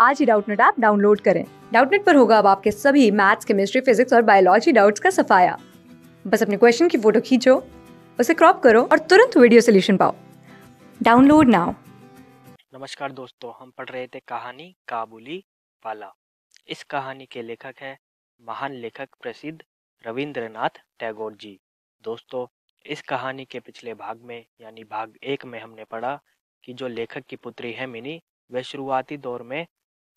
आज ही Doubtnut app download करें। डाउटनेट पर होगा अब आपके सभी मैथ्स, केमिस्ट्री, फिजिक्स और बायोलॉजी डाउट्स का सफाया। बस अपने क्वेश्चन की फ़ोटो खींचो, उसे क्रॉप करो और तुरंत वीडियो सोल्यूशन पाओ। Download now. नमस्कार दोस्तों, हम पढ़ रहे थे कहानी काबुली वाला। इस कहानी के लेखक है महान लेखक प्रसिद्ध रविंद्रनाथ टैगोर जी। दोस्तों, इस कहानी के पिछले भाग में, यानी भाग एक में हमने पढ़ा कि जो लेखक की पुत्री है मिनी, वह शुरुआती दौर में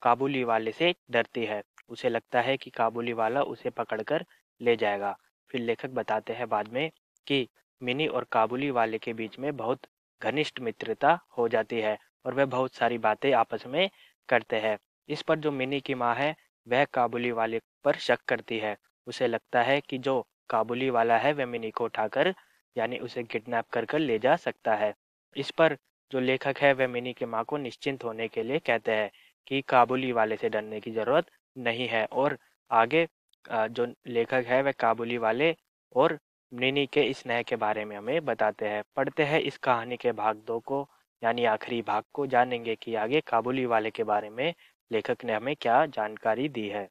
काबुली वाले से डरती है। उसे लगता है कि काबुली वाला उसे पकड़कर ले जाएगा। फिर लेखक बताते हैं बाद में कि मिनी और काबुली वाले के बीच में बहुत घनिष्ठ मित्रता हो जाती है और वह बहुत सारी बातें आपस में करते हैं। इस पर जो मिनी की माँ है, वह काबुली वाले पर शक करती है। उसे लगता है कि जो काबुली वाला है, वह मिनी को उठाकर, यानी उसे किडनैप कर कर ले जा सकता है। इस पर जो लेखक है, वह मिनी के माँ को निश्चिंत होने के लिए कहते हैं। कि काबुली वाले से डरने की ज़रूरत नहीं है और आगे जो लेखक है वह काबुली वाले और मिनी के स्नेह के बारे में हमें बताते हैं। पढ़ते हैं इस कहानी के भाग दो को, यानी आखिरी भाग को, जानेंगे कि आगे काबुली वाले के बारे में लेखक ने हमें क्या जानकारी दी है।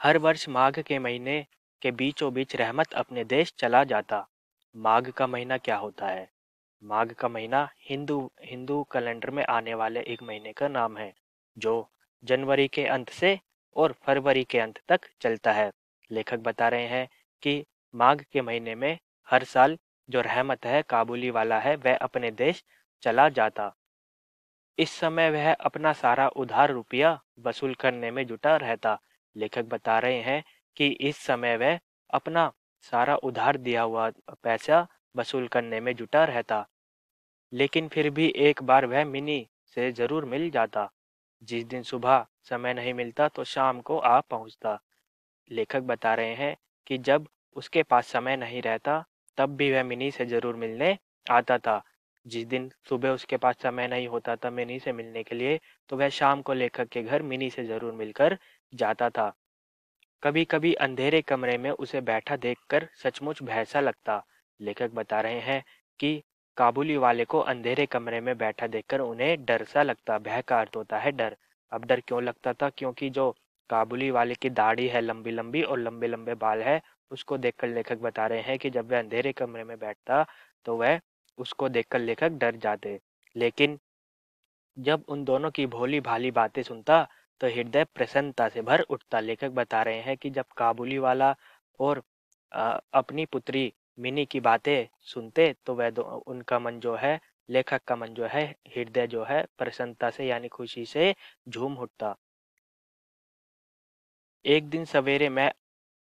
हर वर्ष माघ के महीने के बीचों बीच रहमत अपने देश चला जाता। माघ का महीना क्या होता है? माघ का महीना हिंदू हिंदू कैलेंडर में आने वाले एक महीने का नाम है, जो जनवरी के अंत से और फरवरी के अंत तक चलता है। लेखक बता रहे हैं कि माघ के महीने में हर साल जो रहमत है, काबुली वाला है, वह अपने देश चला जाता। इस समय वह अपना सारा उधार रुपया वसूल करने में जुटा रहता। लेखक बता रहे हैं कि इस समय वह अपना सारा उधार दिया हुआ पैसा वसूल करने में जुटा रहता। लेकिन फिर भी एक बार वह मिनी से ज़रूर मिल जाता। जिस दिन सुबह समय नहीं मिलता तो शाम को आ पहुँचता। लेखक बता रहे हैं कि जब उसके पास समय नहीं रहता, तब भी वह मिनी से ज़रूर मिलने आता था। जिस दिन सुबह उसके पास समय नहीं होता था मिनी से मिलने के लिए तो वह शाम को लेखक के घर मिनी से ज़रूर मिलकर जाता था। कभी कभी अंधेरे कमरे में उसे बैठा देखकर सचमुच भैसा लगता। लेखक बता रहे हैं कि काबुली वाले को अंधेरे कमरे में बैठा देखकर उन्हें डर सा लगता भय का अर्थ होता है डर। अब डर क्यों लगता था? क्योंकि जो काबुली वाले की दाढ़ी है लंबी लंबी और लंबे लंबे बाल है उसको देखकर लेखक बता रहे हैं कि जब वह अंधेरे कमरे में बैठता तो वह उसको देखकर लेखक डर जाते। लेकिन जब उन दोनों की भोली भाली बातें सुनता तो हृदय प्रसन्नता से भर उठता। लेखक बता रहे हैं कि जब काबुली वाला और आ, अपनी पुत्री मिनी की बातें सुनते तो वह उनका मन जो है, लेखक का मन जो है, हृदय जो है, प्रसन्नता से यानी खुशी से झूम उठता। एक दिन सवेरे मैं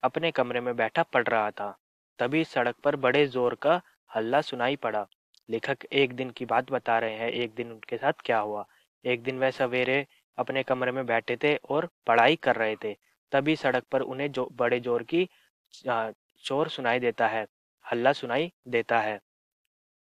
अपने कमरे में बैठा पढ़ रहा था, तभी सड़क पर बड़े ज़ोर का हल्ला सुनाई पड़ा। लेखक एक दिन की बात बता रहे हैं, एक दिन उनके साथ क्या हुआ? एक दिन वह सवेरे अपने कमरे में बैठे थे और पढ़ाई कर रहे थे, तभी सड़क पर उन्हें जो, बड़े ज़ोर की शोर सुनाई देता है। हल्ला सुनाई देता है।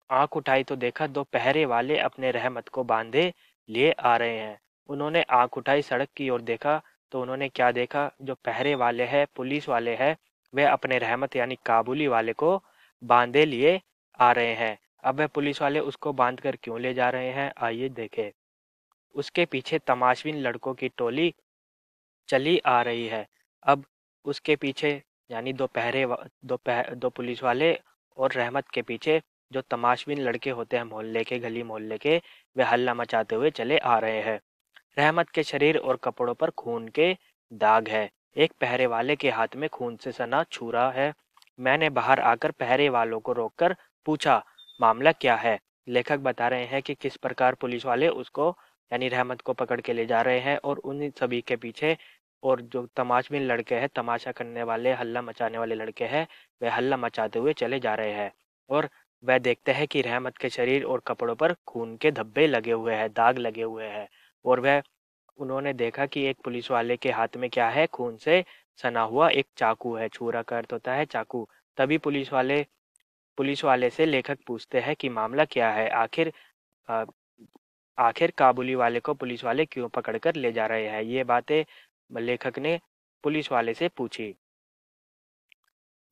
आँख उठाई तो देखा दो पहरे वाले अपने रहमत को बांधे लिए आ रहे हैं। उन्होंने आँख उठाई सड़क की ओर देखा तो उन्होंने क्या देखा? जो पहरे वाले हैं, पुलिस वाले हैं, वे अपने रहमत यानी काबुली वाले को बांधे लिए आ रहे हैं। अब वह पुलिस वाले उसको बाँध कर क्यों ले जा रहे हैं? आइए देखें। उसके पीछे तमाशवीन लड़कों की टोली चली आ रही है। अब उसके पीछे यानी दो पहरे दो पह, दो पुलिस वाले और रहमत के पीछे जो तमाशबिन लड़के होते हैं मोहल्ले के गली मोहल्ले के वे हल्ला मचाते हुए चले आ रहे हैं। रहमत के शरीर और कपड़ों पर खून के दाग है। एक पहरे वाले के हाथ में खून से सना छुरा है। मैंने बाहर आकर पहरे वालों को रोककर पूछा मामला क्या है? लेखक बता रहे हैं कि किस प्रकार पुलिस वाले उसको यानी रहमत को पकड़ के ले जा रहे हैं और उन सभी के पीछे और जो तमाशबिन लड़के हैं, तमाशा करने वाले, हल्ला मचाने वाले लड़के हैं, वे हल्ला मचाते हुए चले जा रहे हैं। और वह देखते हैं कि रहमत के शरीर और कपड़ों पर खून के धब्बे लगे हुए हैं, दाग लगे हुए हैं। और वह उन्होंने देखा कि एक पुलिस वाले के हाथ में क्या है, खून से सना हुआ एक चाकू है, छूरा का अर्थ होता है चाकू। तभी पुलिस वाले पुलिस वाले से लेखक पूछते हैं कि मामला क्या है? आखिर आखिर काबुली वाले को पुलिस वाले क्यों पकड़कर ले जा रहे हैं? ये बातें लेखक ने पुलिस वाले से पूछी।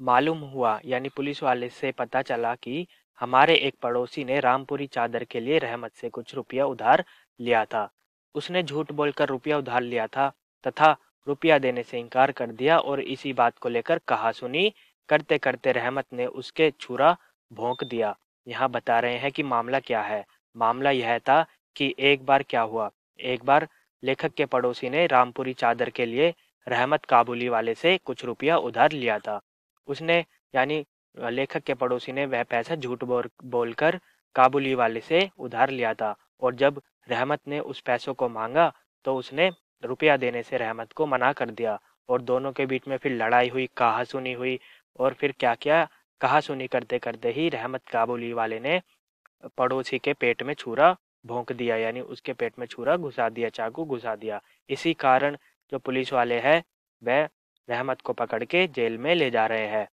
मालूम हुआ, यानी पुलिस वाले से पता चला कि हमारे एक पड़ोसी ने रामपुरी चादर के लिए रहमत से कुछ रुपया उधार लिया था। उसने झूठ बोलकर रुपया उधार लिया था तथा रुपया देने से इनकार कर दिया और इसी बात को लेकर कहा सुनी करते करते रहमत ने उसके छुरा भोंक दिया। यहाँ बता रहे हैं कि मामला क्या है। मामला यह था कि एक बार क्या हुआ? एक बार लेखक के पड़ोसी ने रामपुरी चादर के लिए रहमत काबुली वाले से कुछ रुपया उधार लिया था। उसने, यानी, लेखक के पड़ोसी ने वह पैसा झूठ बोल बोलकर काबुली वाले से उधार लिया था और जब रहमत ने उस पैसों को मांगा तो उसने रुपया देने से रहमत को मना कर दिया और दोनों के बीच में फिर लड़ाई हुई कहा सुनी हुई और फिर क्या क्या कहा सुनी करते करते ही रहमत काबुली वाले ने पड़ोसी के पेट में छुरा भोंक दिया यानी उसके पेट में छुरा घुसा दिया चाकू घुसा दिया। इसी कारण जो पुलिस वाले हैं वह रहमत को पकड़ के जेल में ले जा रहे हैं।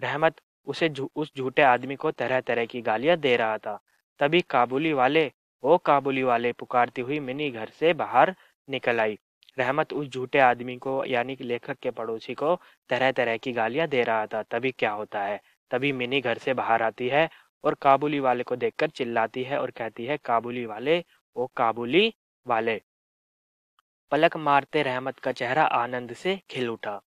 रहमत उसे जु, उस झूठे आदमी को तरह तरह की गालियाँ दे रहा था। तभी काबुली वाले वो काबुली वाले पुकारती हुई मिनी घर से बाहर निकल आई। रहमत उस झूठे आदमी को यानी लेखक के पड़ोसी को तरह तरह की गालियाँ दे रहा था। तभी क्या होता है? तभी मिनी घर से बाहर आती है और काबुली वाले को देखकर चिल्लाती है और कहती है, काबुली वाले वो काबुली वाले। पलक मारते रहमत का चेहरा आनंद से खिल उठा।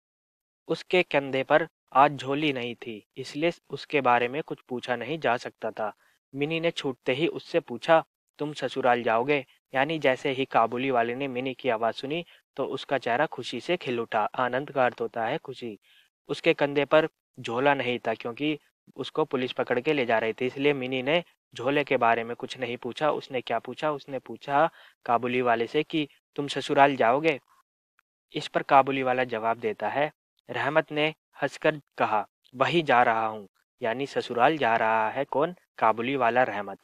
उसके कंधे पर आज झोली नहीं थी, इसलिए उसके बारे में कुछ पूछा नहीं जा सकता था। मिनी ने छूटते ही उससे पूछा, तुम ससुराल जाओगे? यानी जैसे ही काबुली वाले ने मिनी की आवाज़ सुनी तो उसका चेहरा खुशी से खिल उठा। आनंद का अर्थ होता है खुशी। उसके कंधे पर झोला नहीं था, क्योंकि उसको पुलिस पकड़ के ले जा रही थी। इसलिए मिनी ने झोले के बारे में कुछ नहीं पूछा। उसने क्या पूछा? उसने पूछा काबुली वाले से कि, तुम ससुराल जाओगे? इस पर काबुली वाला जवाब देता है, रहमत ने हंसकर कहा, वही जा रहा हूँ। यानी ससुराल जा रहा है कौन? काबुली वाला रहमत।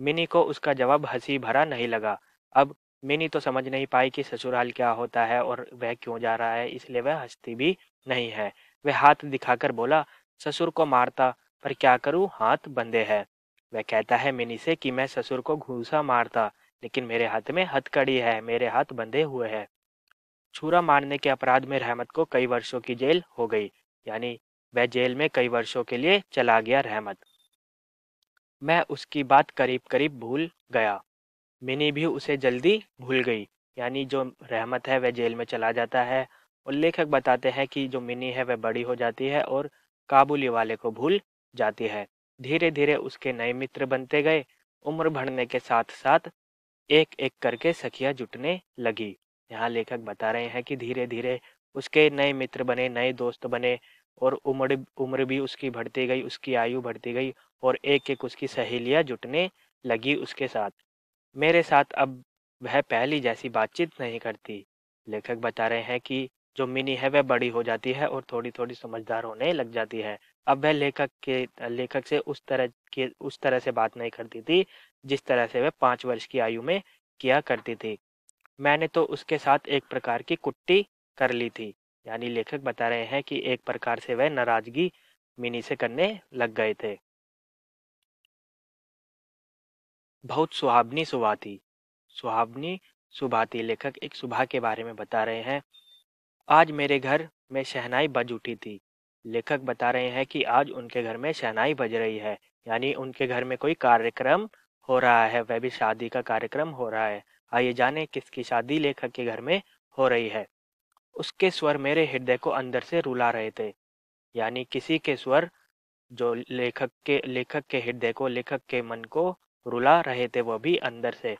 मिनी को उसका जवाब हँसी भरा नहीं लगा। अब मिनी तो समझ नहीं पाई कि ससुराल क्या होता है और वह क्यों जा रहा है। इसलिए वह हंसती भी नहीं है। वह हाथ दिखाकर बोला ससुर को मारता, पर क्या करूँ? हाथ बंधे है। वह कहता है मिनी से कि मैं ससुर को घूसा मारता, लेकिन मेरे हाथ में हथकड़ी है, मेरे हाथ बंधे हुए हैं। छुरा मारने के अपराध में रहमत को कई वर्षों की जेल हो गई, यानी वह जेल में कई वर्षों के लिए चला गया रहमत। मैं उसकी बात करीब करीब भूल गया। मिनी भी उसे जल्दी भूल गई, यानी जो रहमत है वह जेल में चला जाता है, और लेखक बताते हैं कि जो मिनी है वह बड़ी हो जाती है और काबुली वाले को भूल जाती है। धीरे धीरे उसके नए मित्र बनते गए। उम्र बढ़ने के साथ साथ एक एक करके सखियाँ जुटने लगी। यहाँ लेखक बता रहे हैं कि धीरे धीरे उसके नए मित्र बने, नए दोस्त बने और उम्र उम्र भी उसकी बढ़ती गई, उसकी आयु बढ़ती गई और एक एक उसकी सहेलियाँ जुटने लगी उसके साथ। मेरे साथ अब वह पहली जैसी बातचीत नहीं करती। लेखक बता रहे हैं कि जो मिनी है, वह बड़ी हो जाती है और थोड़ी थोड़ी समझदार होने लग जाती है। अब वह लेखक के, लेखक से उस तरह के, उस तरह से बात नहीं करती थी, जिस तरह से वह पाँच वर्ष की आयु में किया करती थी। मैंने तो उसके साथ एक प्रकार की कुट्टी कर ली थी, यानी लेखक बता रहे हैं कि एक प्रकार से वह नाराज़गी मिनी से करने लग गए थे। बहुत सुहावनी सुबह थी सुहावनी सुबह थी लेखक एक सुबह के बारे में बता रहे हैं। आज मेरे घर में शहनाई बज उठी थी। लेखक बता रहे हैं कि आज उनके घर में शहनाई बज रही है, यानी उनके घर में कोई कार्यक्रम हो रहा है, वह भी शादी का कार्यक्रम हो रहा है। आइए जाने किसकी शादी लेखक के घर में हो रही है। उसके स्वर मेरे हृदय को अंदर से रुला रहे थे, यानी किसी के स्वर जो लेखक के लेखक के हृदय को, लेखक के मन को रुला रहे थे, वो भी अंदर से।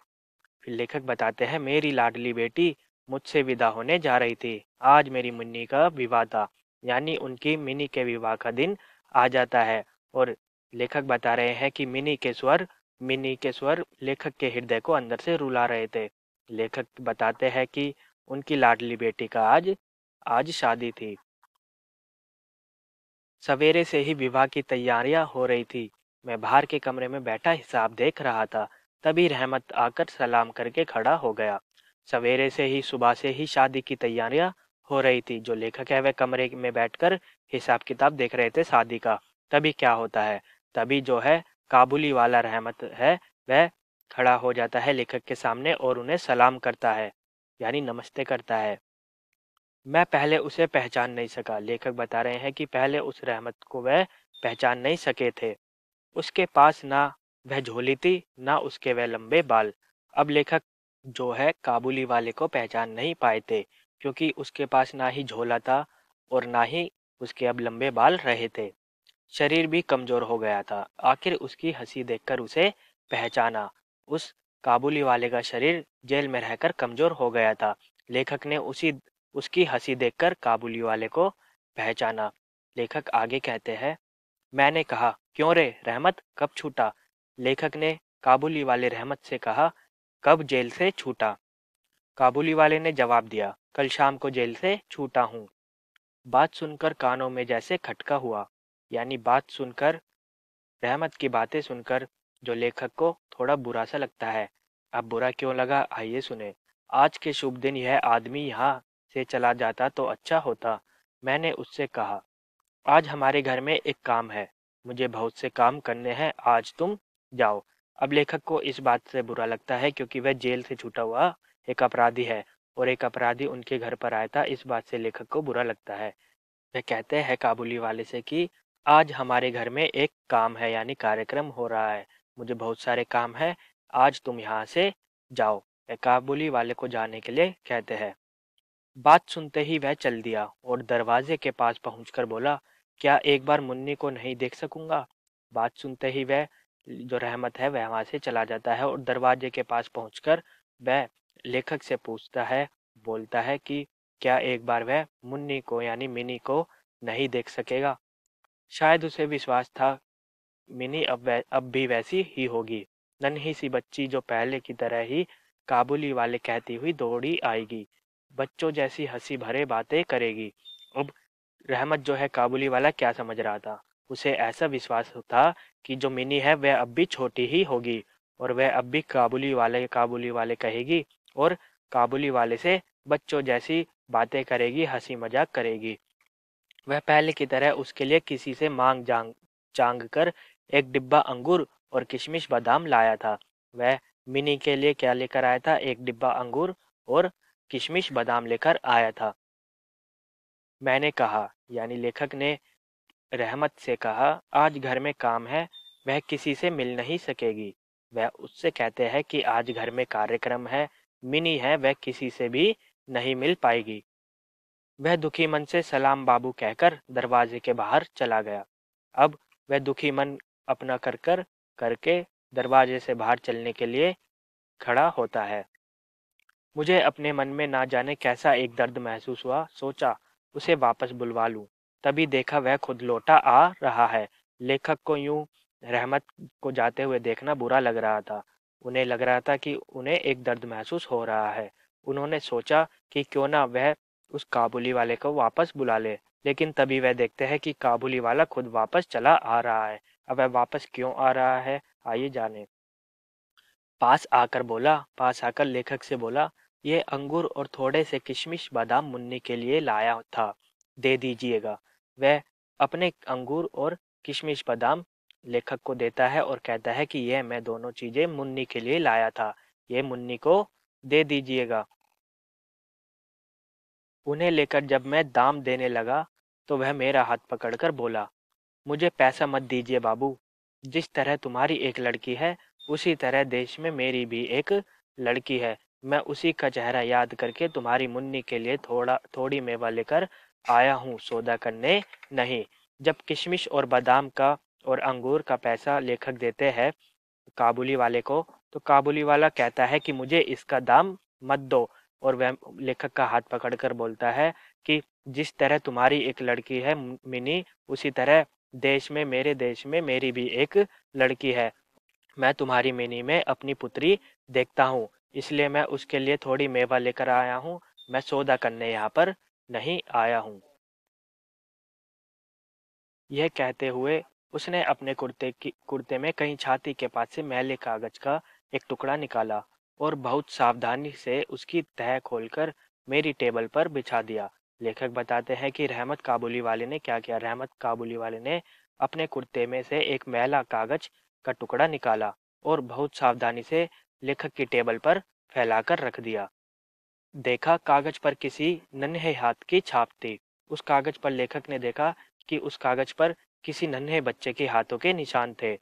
फिर लेखक बताते हैं, मेरी लाडली बेटी मुझसे विदा होने जा रही थी। आज मेरी मुन्नी का विवाह था, यानी उनकी मिनी के विवाह का दिन आ जाता है और लेखक बता रहे हैं कि मिनी के स्वर, मिनी के स्वर लेखक के हृदय को अंदर से रुला रहे थे। लेखक बताते हैं कि उनकी लाडली बेटी का आज आज शादी थी। सवेरे से ही विवाह की तैयारियाँ हो रही थी। मैं बाहर के कमरे में बैठा हिसाब देख रहा था, तभी रहमत आकर सलाम करके खड़ा हो गया। सवेरे से ही, सुबह से ही शादी की तैयारियाँ हो रही थी। जो लेखक है वह कमरे में बैठकर हिसाब किताब देख रहे थे शादी का। तभी क्या होता है? तभी जो है, काबुली वाला रहमत है, वह खड़ा हो जाता है लेखक के सामने और उन्हें सलाम करता है, यानी नमस्ते करता है। मैं पहले उसे पहचान नहीं सका। लेखक बता रहे हैं कि पहले उस रहमत को वह पहचान नहीं सके थे। उसके पास ना वह झोली थी, ना उसके वह लंबे बाल। अब लेखक जो है काबुली वाले को पहचान नहीं पाए थे, क्योंकि उसके पास ना ही झोला था और ना ही उसके अब लंबे बाल रहे थे। शरीर भी कमज़ोर हो गया था। आखिर उसकी हँसी देखकर उसे पहचाना। उस काबुली वाले का शरीर जेल में रहकर कमज़ोर हो गया था। लेखक ने उसी, उसकी हँसी देखकर काबुली वाले को पहचाना। लेखक आगे कहते हैं, मैंने कहा, क्यों रे, रहमत? कब छूटा? लेखक ने काबुली वाले रहमत से कहा कब जेल से छूटा। काबुली वाले ने जवाब दिया, कल शाम को जेल से छूटा हूँ। बात सुनकर कानों में जैसे खटका हुआ, यानी बात सुनकर, रहमत की बातें सुनकर, जो लेखक को थोड़ा बुरा सा लगता है। अब बुरा क्यों लगा, आइए सुने। आज के शुभ दिन यह आदमी यहाँ से चला जाता तो अच्छा होता, मैंने उससे कहा। आज हमारे घर में एक काम है, मुझे बहुत से काम करने हैं, आज तुम जाओ। अब लेखक को इस बात से बुरा लगता है क्योंकि वह जेल से छूटा हुआ एक अपराधी है और एक अपराधी उनके घर पर आया था, इस बात से लेखक को बुरा लगता है। वह कहते हैं काबुली वाले से कि, आज हमारे घर में एक काम है, यानी कार्यक्रम हो रहा है। मुझे बहुत सारे काम है, आज तुम यहाँ से जाओ। वह काबुली वाले को जाने के लिए कहते हैं। बात सुनते ही वह चल दिया और दरवाजे के पास पहुंचकर बोला, क्या एक बार मुन्नी को नहीं देख सकूँगा? बात सुनते ही वह जो रहमत है वह वहाँ से चला जाता है और दरवाजे के पास पहुंचकर वह लेखक से पूछता है बोलता है कि क्या एक बार वह मुन्नी को यानी मिनी को नहीं देख सकेगा? शायद उसे विश्वास था मिनी अब वै, अब भी वैसी ही होगी। नन्ही सी बच्ची जो पहले की तरह ही काबुली वाले कहती हुई दौड़ी आएगी। बच्चों जैसी हँसी भरे बातें करेगी। अब रहमत जो है काबुली वाला क्या समझ रहा था? उसे ऐसा विश्वास था कि जो मिनी है, वह अब भी छोटी ही होगी और वह अब भी काबुली वाले काबुली वाले कहेगी और काबुली वाले से बच्चों जैसी बातें करेगी, हँसी मज़ाक करेगी। वह पहले की तरह उसके लिए किसी से मांग जांग, चांग कर एक डिब्बा अंगूर और किशमिश बादाम लाया था। वह मिनी के लिए क्या लेकर आया था? एक डिब्बा अंगूर और किशमिश बादाम लेकर आया था। मैंने कहा, यानी लेखक ने रहमत से कहा, आज घर में काम है, वह किसी से मिल नहीं सकेगी। वह उससे कहते हैं कि आज घर में कार्यक्रम है, मिनी है, वह किसी से भी नहीं मिल पाएगी। वह दुखी मन से सलाम बाबू कहकर दरवाजे के बाहर चला गया। अब वह दुखी मन अपना कर कर, करके दरवाजे से बाहर चलने के लिए खड़ा होता है। मुझे अपने मन में ना जाने कैसा एक दर्द महसूस हुआ, सोचा उसे वापस बुलवा लूँ। तभी देखा वह खुद लौटा आ रहा है। लेखक को यूँ रहमत को जाते हुए देखना बुरा लग रहा था। उन्हें लग रहा था कि उन्हें एक दर्द महसूस हो रहा है। उन्होंने सोचा कि क्यों ना वह उस काबुली वाले को वापस बुला ले, लेकिन तभी वह देखते हैं कि काबुली वाला खुद वापस चला आ रहा है। अब वह वापस क्यों आ रहा है, आइए जाने। पास आकर बोला, पास आकर लेखक से बोला ये अंगूर और थोड़े से किशमिश बादाम मुन्नी के लिए लाया था। दे दीजिएगा। वह अपने अंगूर और किशमिश बादाम लेखक को देता है और कहता है कि यह मैं दोनों चीज़ें मुन्नी के लिए लाया था। ये मुन्नी को दे दीजिएगा। उन्हें लेकर जब मैं दाम देने लगा तो वह मेरा हाथ पकड़कर बोला, मुझे पैसा मत दीजिए बाबू। जिस तरह तुम्हारी एक लड़की है, उसी तरह देश में मेरी भी एक लड़की है। मैं उसी का चेहरा याद करके तुम्हारी मुन्नी के लिए थोड़ा, थोड़ी मेवा लेकर आया हूँ सौदा करने नहीं। जब किशमिश और बादाम का और अंगूर का पैसा लेखक देते हैं काबुली वाले को तो काबुली वाला कहता है कि मुझे इसका दाम मत दो। और वह लेखक का हाथ पकड़कर बोलता है कि जिस तरह तुम्हारी एक लड़की है मिनी, उसी तरह देश में, मेरे देश में मेरी भी एक लड़की है। मैं तुम्हारी मिनी में अपनी पुत्री देखता हूँ, इसलिए मैं उसके लिए थोड़ी मेवा लेकर आया हूँ। मैं सौदा करने यहाँ पर नहीं आया हूँ। यह कहते हुए उसने अपने कुर्ते की, कुर्ते में कहीं छाती के पास से मैले कागज़ का एक टुकड़ा निकाला और बहुत सावधानी से उसकी तह खोलकर मेरी टेबल पर बिछा दिया। लेखक बताते हैं कि रहमत काबुली वाले ने क्या किया? रहमत काबुली वाले ने अपने कुर्ते में से एक मैला कागज़ का टुकड़ा निकाला और बहुत सावधानी से लेखक की टेबल पर फैलाकर रख दिया। देखा कागज़ पर किसी नन्हे हाथ की छाप थी। उस कागज़ पर लेखक ने देखा कि उस कागज़ पर किसी नन्हे बच्चे के हाथों के निशान थे।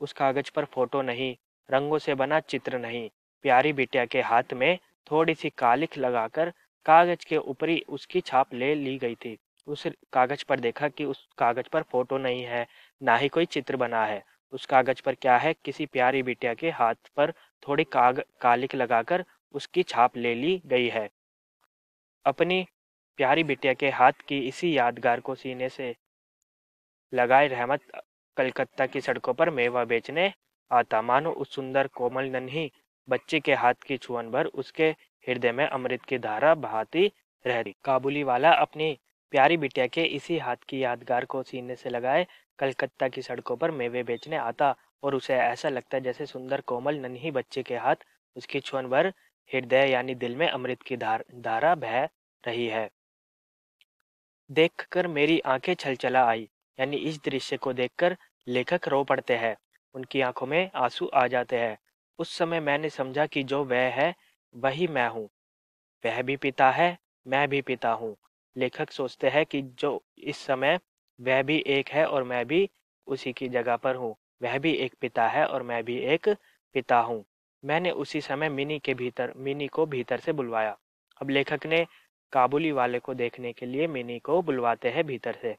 उस कागज़ पर फ़ोटो नहीं, रंगों से बना चित्र नहीं, प्यारी बिटिया के हाथ में थोड़ी सी कालिख लगाकर कागज़ के ऊपरी उसकी छाप ले ली गई थी। उस कागज़ पर देखा कि उस कागज़ पर फ़ोटो नहीं है, ना ही कोई चित्र बना है। उस कागज़ पर क्या है, किसी प्यारी बिटिया के हाथ पर थोड़ी काग कालिक लगाकर उसकी छाप ले ली गई है। अपनी प्यारी बिटिया के हाथ की इसी यादगार को सीने से लगाए रहमत, कलकत्ता की सड़कों पर मेवा बेचने आता। मानो उस सुंदर कोमल नन्ही बच्चे के हाथ की छुअन भर उसके हृदय में अमृत की धारा बहाती रहती। काबुली वाला अपनी प्यारी बिटिया के इसी हाथ की यादगार को सीने से लगाए कलकत्ता की सड़कों पर मेवे बेचने आता और उसे ऐसा लगता जैसे सुंदर कोमल नन्ही बच्चे के हाथ उसकी छुअन भर हृदय यानी दिल में अमृत की धार, धारा बह रही है। देखकर मेरी आँखें छलछला आई, यानी इस दृश्य को देखकर लेखक रो पड़ते हैं, उनकी आँखों में आँसू आ जाते हैं। उस समय मैंने समझा कि जो वह है, वही मैं हूँ। वह भी पिता है, मैं भी पिता हूँ। लेखक सोचते हैं कि जो इस समय वह भी एक है और मैं भी उसी की जगह पर हूँ। वह भी एक पिता है और मैं भी एक पिता हूँ। मैंने उसी समय मिनी के भीतर, मिनी को भीतर से बुलवाया। अब लेखक ने काबुली वाले को देखने के लिए मिनी को बुलवाते हैं भीतर से।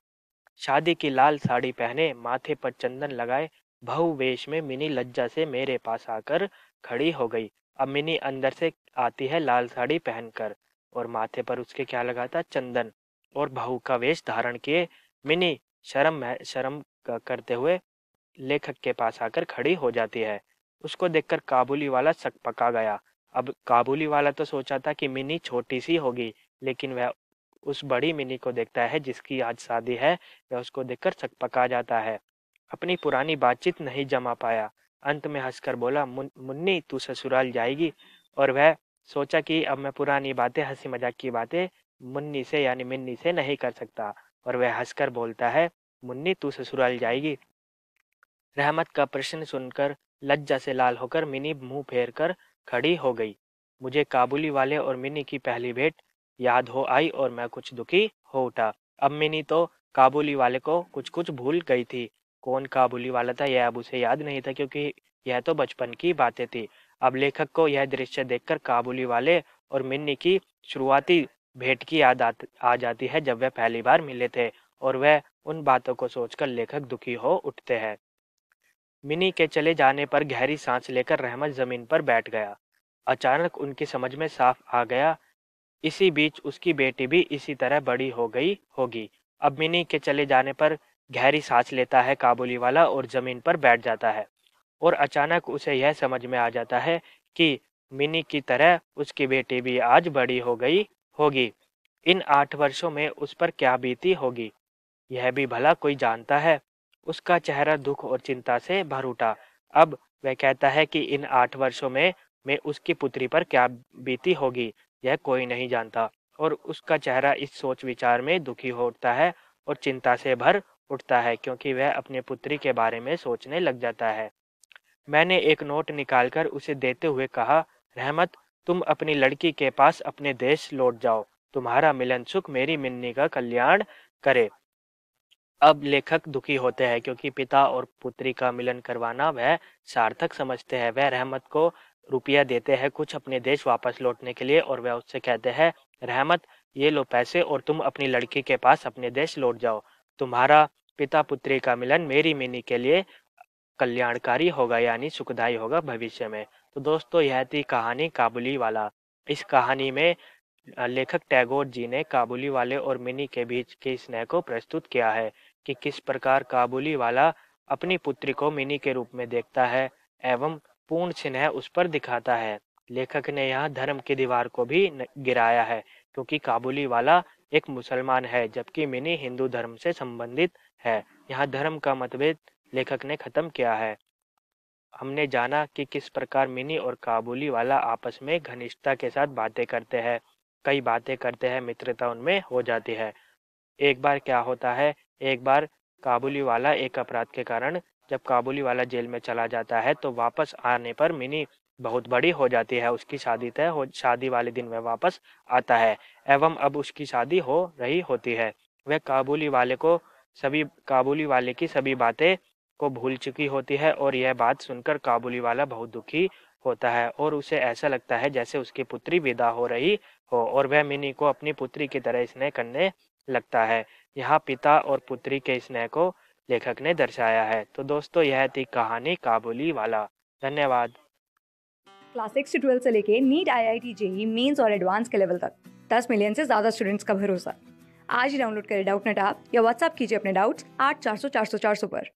शादी की लाल साड़ी पहने, माथे पर चंदन लगाए, बहु वेश में मिनी लज्जा से मेरे पास आकर खड़ी हो गई। अब मिनी अंदर से आती है लाल साड़ी पहनकर और माथे पर उसके क्या लगा था चंदन और बहू का वेश धारण किए। मिनी शर्म शर्म करते हुए लेखक के पास आकर खड़ी हो जाती है। उसको देखकर काबुली वाला सक पका गया। अब काबुली वाला तो सोचा था कि मिनी छोटी सी होगी, लेकिन वह उस बड़ी मिनी को देखता है, जिसकी आज शादी है, वह उसको देखकर सक पका जाता है। अपनी पुरानी बातचीत नहीं जमा पाया। अंत में हंसकर बोला मुन्नी, तू ससुराल जाएगी? और वह सोचा कि अब मैं पुरानी बातें हँसी मज़ाक की बातें मुन्नी से यानी मिन्नी से नहीं कर सकता। और वह हंसकर बोलता है, मुन्नी, तू ससुराल जाएगी? रहमत का प्रश्न सुनकर लज्जा से लाल होकर मिनी मुँह फेर कर खड़ी हो गई। मुझे काबुली वाले और मिनी की पहली भेंट याद हो आई और मैं कुछ दुखी हो उठा। अब मिनी तो काबुली वाले को कुछ कुछ भूल गई थी। कौन काबुली वाला था यह अब उसे याद नहीं था क्योंकि यह तो बचपन की बातें थी। अब लेखक को यह दृश्य देखकर काबुली वाले और मिन्नी की शुरुआती भेंट की याद आ जाती है जब वह पहली बार मिले थे और वह उन बातों को सोचकर लेखक दुखी हो उठते हैं। मिनी के चले जाने पर गहरी सांस लेकर रहमत ज़मीन पर बैठ गया। अचानक उनकी समझ में साफ़ आ गया। इसी बीच उसकी बेटी भी इसी तरह बड़ी हो गई होगी। अब मिनी के चले जाने पर गहरी सांस लेता है काबुली वाला और ज़मीन पर बैठ जाता है। और अचानक उसे यह समझ में आ जाता है कि मिनी की तरह उसकी बेटी भी आज बड़ी हो गई होगी। इन आठ वर्षों में उस पर क्या बीती होगी? यह भी भला कोई जानता है। उसका चेहरा दुख और चिंता से भर उठा। अब वह कहता है कि इन आठ वर्षों में मैं उसकी पुत्री पर क्या बीती होगी, यह कोई नहीं जानता। और उसका चेहरा इस सोच विचार में दुखी होता है और चिंता से भर उठता है, क्योंकि वह अपने पुत्री के बारे में सोचने लग जाता है। मैंने एक नोट निकालकर उसे देते हुए कहा, रहमत, तुम अपनी लड़की के पास अपने देश लौट जाओ। तुम्हारा मिलन सुख मेरी मिन्नी का कल्याण करे। अब लेखक दुखी होते हैं क्योंकि पिता और पुत्री का मिलन करवाना वह सार्थक समझते हैं। वह रहमत को रुपया देते हैं कुछ अपने देश वापस लौटने के लिए और वह उससे कहते हैं, रहमत, ये लो पैसे और तुम अपनी लड़की के पास अपने देश लौट जाओ। तुम्हारा पिता पुत्री का मिलन मेरी मिनी के लिए कल्याणकारी होगा, यानी सुखदायी होगा भविष्य में। तो दोस्तों, यह थी कहानी काबुली वाला। इस कहानी में लेखक टैगोर जी ने काबुली वाले और मिनी के बीच के स्नेह को प्रस्तुत किया है कि किस प्रकार काबुली वाला अपनी पुत्री को मिनी के रूप में देखता है एवं पूर्ण स्नेह उस पर दिखाता है। लेखक ने यहाँ धर्म की दीवार को भी गिराया है क्योंकि काबुली वाला एक मुसलमान है, जबकि मिनी हिंदू धर्म से संबंधित है। यहाँ धर्म का मतभेद लेखक ने खत्म किया है। हमने जाना कि किस प्रकार मिनी और काबुली वाला आपस में घनिष्ठता के साथ बातें करते हैं। कई बातें करते हैं, मित्रता उनमें हो जाती है। एक बार क्या होता है, एक बार काबुली वाला एक अपराध के कारण जब काबुली वाला जेल में चला जाता है तो वापस आने पर मिनी बहुत बड़ी हो जाती है, उसकी शादी तय हो, शादी वाले दिन वह वापस आता है, एवं अब उसकी शादी हो रही होती है। वह काबुली वाले को सभी, काबुली वाले की सभी बातें को भूल चुकी होती है, और यह बात सुनकर काबुली वाला बहुत दुखी होता है और उसे ऐसा लगता है जैसे उसकी पुत्री विदा हो रही हो और वह मिनी को अपनी पुत्री की तरह स्नेह करने लगता है। यहाँ पिता और पुत्री के स्नेह को लेखक ने दर्शाया है। तो दोस्तों, यह थी कहानी काबुली वाला। धन्यवाद। क्लास सिक्स से ट्वेल्थ से लेके NEET I I T JEE mains और एडवांस के लेवल तक, दस मिलियन से ज़्यादा स्टूडेंट्स का भरोसा। आज ही डाउनलोड करें डाउट नेट आप या व्हाट्सअप कीजिए अपने डाउट्स आठ चार सौ चार सौ चार सौ पर।